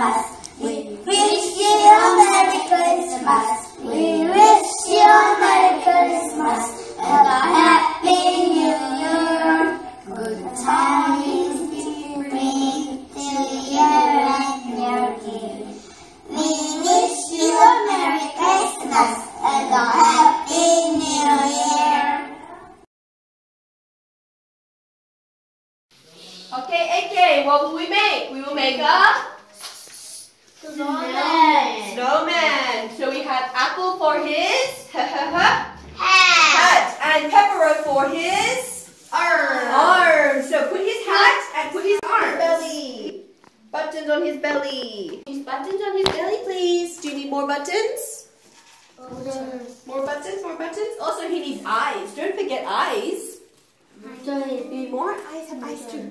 Christmas. We wish you a Merry Christmas. We wish you a Merry Christmas and a Happy New Year. Good times to bring to you and your kin. We wish you a Merry Christmas and a Happy New Year. Okay, AK, okay, what will we make? We will make a... Snowman. snowman. So we have Apple for his Hat. hat and Pepper for his Arm. arms. So put his hat and put his arms. Belly. Buttons on his belly. His buttons on his belly, please. Do you need more buttons? More buttons, more buttons. Also, he needs eyes. Don't forget eyes. You need more? Eyes have eyes too.